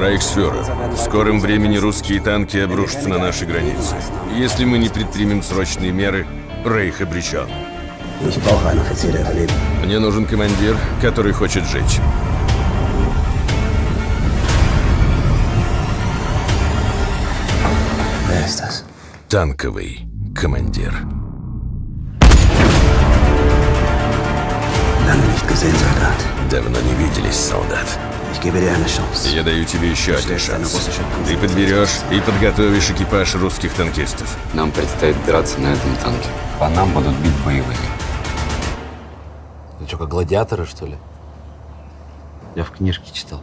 Райхсфюрер, в скором времени русские танки обрушатся на наши границы. Если мы не предпримем срочные меры, Рейх обречен. Мне нужен командир, который хочет жить. Танковый командир. Давно не виделись, солдат. Ich gebe dir eine Chance. Я даю тебе еще один шанс. Ты подберешь и подготовишь экипаж русских танкистов. Нам предстоит драться на этом танке. По нам будут бить боевыми. Ну что, как гладиаторы, что ли? Я в книжке читал.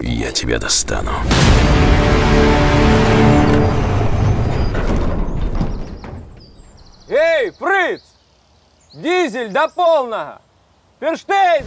Я тебя достану. Эй, фриц! Дизель до полного! Ферштейн!